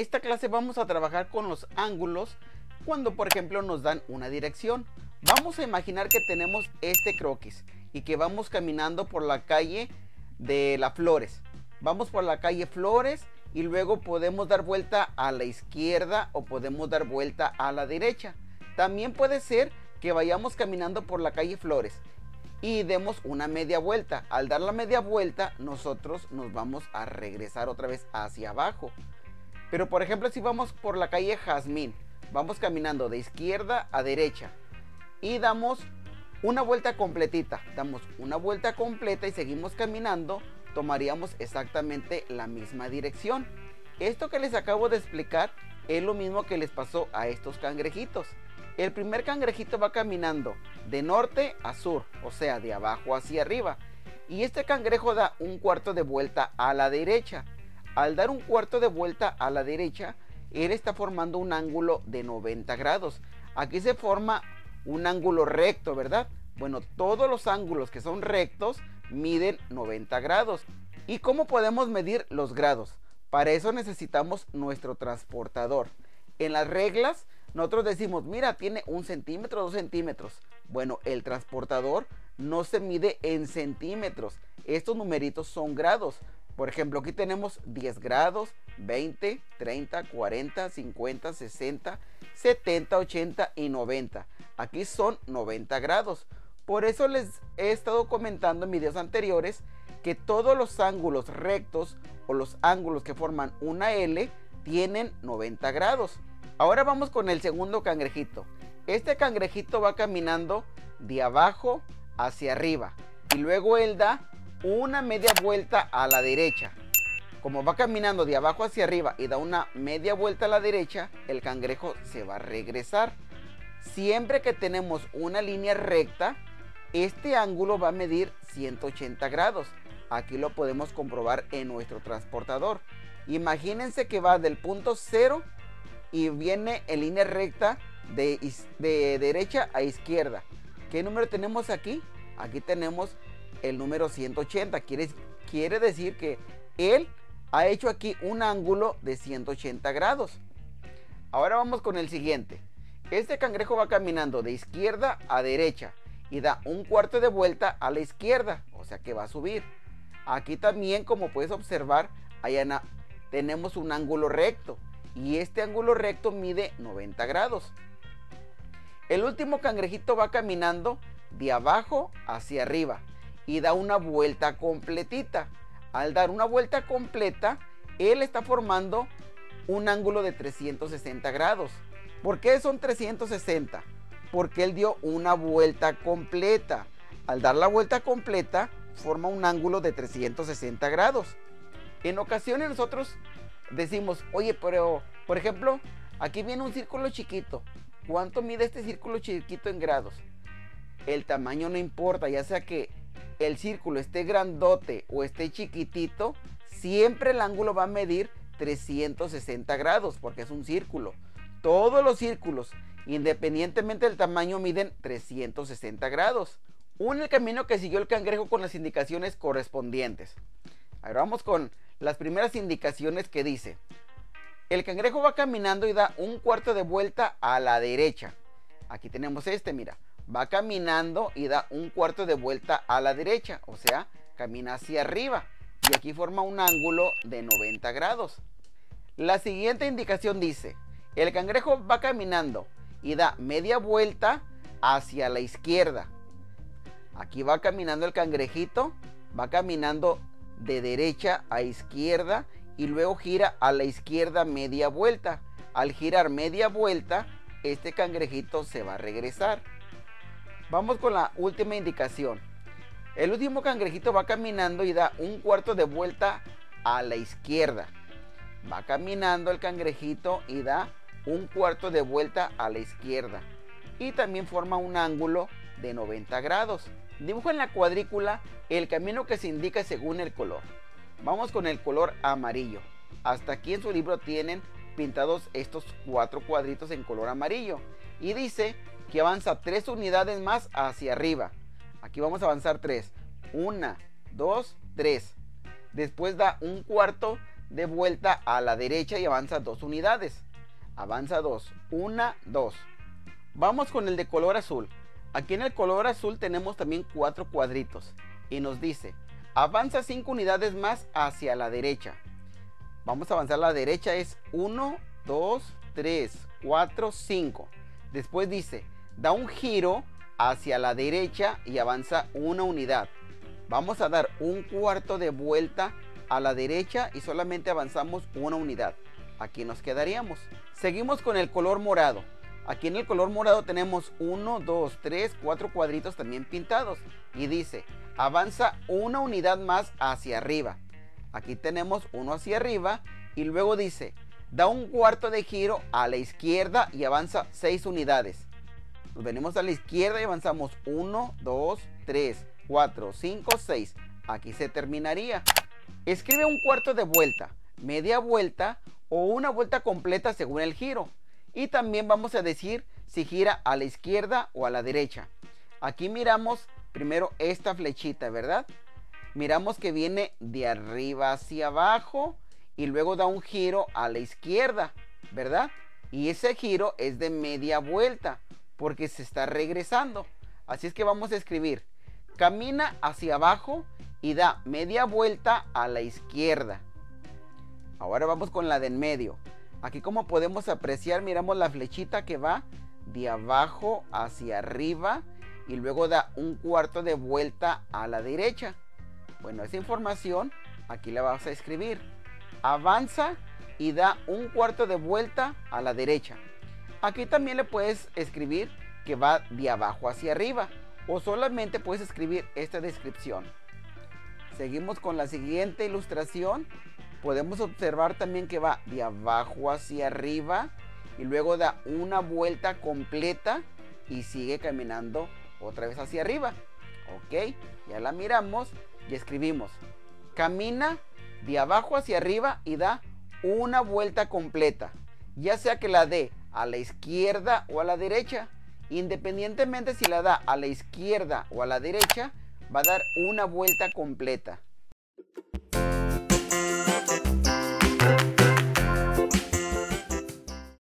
esta clase vamos a trabajar con los ángulos cuando por ejemplo nos dan una dirección. Vamos a imaginar que tenemos este croquis y que vamos caminando por la calle de las Flores. Vamos por la calle Flores y luego podemos dar vuelta a la izquierda o podemos dar vuelta a la derecha. También puede ser que vayamos caminando por la calle Flores y demos una media vuelta. Al dar la media vuelta, nosotros nos vamos a regresar otra vez hacia abajo. Pero por ejemplo, si vamos por la calle Jazmín, vamos caminando de izquierda a derecha y damos una vuelta completita. Damos una vuelta completa y seguimos caminando, tomaríamos exactamente la misma dirección. Esto que les acabo de explicar es lo mismo que les pasó a estos cangrejitos. El primer cangrejito va caminando de norte a sur, o sea, de abajo hacia arriba. Y este cangrejo da un cuarto de vuelta a la derecha. Al dar un cuarto de vuelta a la derecha, él está formando un ángulo de 90 grados. Aquí se forma un ángulo recto, ¿verdad? Bueno, todos los ángulos que son rectos miden 90 grados. ¿Y cómo podemos medir los grados? Para eso necesitamos nuestro transportador. En las reglas nosotros decimos, mira, tiene un centímetro, dos centímetros. Bueno, el transportador no se mide en centímetros. Estos numeritos son grados. Por ejemplo, aquí tenemos 10 grados, 20, 30, 40, 50, 60, 70, 80 y 90. Aquí son 90 grados. Por eso les he estado comentando en videos anteriores que todos los ángulos rectos o los ángulos que forman una L tienen 90 grados. Ahora vamos con el segundo cangrejito. Este cangrejito va caminando de abajo hacia arriba y luego él da una media vuelta a la derecha. Como va caminando de abajo hacia arriba y da una media vuelta a la derecha, el cangrejo se va a regresar. Siempre que tenemos una línea recta, este ángulo va a medir 180 grados. Aquí lo podemos comprobar en nuestro transportador. Imagínense que va del punto 0 y viene en línea recta de, de derecha a izquierda. ¿Qué número tenemos aquí? Aquí tenemos el número 180. Quiere, quiere decir que él ha hecho aquí un ángulo de 180 grados. Ahora vamos con el siguiente. Este cangrejo va caminando de izquierda a derecha y da un cuarto de vuelta a la izquierda, o sea que va a subir. Aquí también, como puedes observar, tenemos un ángulo recto y este ángulo recto mide 90 grados. El último cangrejito va caminando de abajo hacia arriba y da una vuelta completita. Al dar una vuelta completa, él está formando un ángulo de 360 grados. ¿Por qué son 360? Porque él dio una vuelta completa. Al dar la vuelta completa, forma un ángulo de 360 grados. En ocasiones nosotros decimos, oye, pero, por ejemplo, aquí viene un círculo chiquito. ¿Cuánto mide este círculo chiquito en grados? El tamaño no importa, ya sea que el círculo esté grandote o esté chiquitito, siempre el ángulo va a medir 360 grados porque es un círculo. Todos los círculos, independientemente del tamaño, miden 360 grados. Un el camino que siguió el cangrejo con las indicaciones correspondientes. Ahora vamos con las primeras indicaciones que dice. El cangrejo va caminando y da un cuarto de vuelta a la derecha. Aquí tenemos este, mira. Va caminando y da un cuarto de vuelta a la derecha. O sea, camina hacia arriba. Y aquí forma un ángulo de 90 grados. La siguiente indicación dice. El cangrejo va caminando y da media vuelta hacia la izquierda. Aquí va caminando el cangrejito. Va caminando de derecha a izquierda y luego gira a la izquierda media vuelta. Al girar media vuelta, este cangrejito se va a regresar. Vamos con la última indicación. El último cangrejito va caminando y da un cuarto de vuelta a la izquierda. Va caminando el cangrejito y da un cuarto de vuelta a la izquierda. Y también forma un ángulo de 90 grados. Dibujo en la cuadrícula el camino que se indica según el color. Vamos con el color amarillo. Hasta aquí en su libro tienen pintados estos cuatro cuadritos en color amarillo. Y dice que avanza tres unidades más hacia arriba. Aquí vamos a avanzar tres. Una, dos, tres. Después da un cuarto de vuelta a la derecha y avanza dos unidades. Avanza dos. Una, dos. Vamos con el de color azul. Aquí en el color azul tenemos también cuatro cuadritos. Y nos dice, avanza cinco unidades más hacia la derecha. Vamos a avanzar a la derecha. Es 1, 2, 3, 4, 5. Después dice, da un giro hacia la derecha y avanza una unidad. Vamos a dar un cuarto de vuelta a la derecha y solamente avanzamos una unidad. Aquí nos quedaríamos. Seguimos con el color morado. Aquí en el color morado tenemos 1, 2, 3, 4 cuadritos también pintados. Y dice, avanza una unidad más hacia arriba. Aquí tenemos uno hacia arriba y luego dice, da un cuarto de giro a la izquierda y avanza 6 unidades. Nos venimos a la izquierda y avanzamos 1, 2, 3, 4, 5, 6. Aquí se terminaría. Escribe un cuarto de vuelta, media vuelta o una vuelta completa según el giro. Y también vamos a decir si gira a la izquierda o a la derecha. Aquí miramos primero esta flechita, ¿verdad? Miramos que viene de arriba hacia abajo y luego da un giro a la izquierda, ¿verdad? Y ese giro es de media vuelta porque se está regresando. Así es que vamos a escribir, camina hacia abajo y da media vuelta a la izquierda. Ahora vamos con la de en medio. Aquí como podemos apreciar, miramos la flechita que va de abajo hacia arriba y luego da un cuarto de vuelta a la derecha. Bueno, esa información aquí la vamos a escribir avanza y da un cuarto de vuelta a la derecha. Aquí también le puedes escribir que va de abajo hacia arriba o solamente puedes escribir esta descripción. Seguimos con la siguiente ilustración. Podemos observar también que va de abajo hacia arriba y luego da una vuelta completa y sigue caminando otra vez hacia arriba. Ok, ya la miramos y escribimos. Camina de abajo hacia arriba y da una vuelta completa, ya sea que la dé a la izquierda o a la derecha. Independientemente si la da a la izquierda o a la derecha, va a dar una vuelta completa.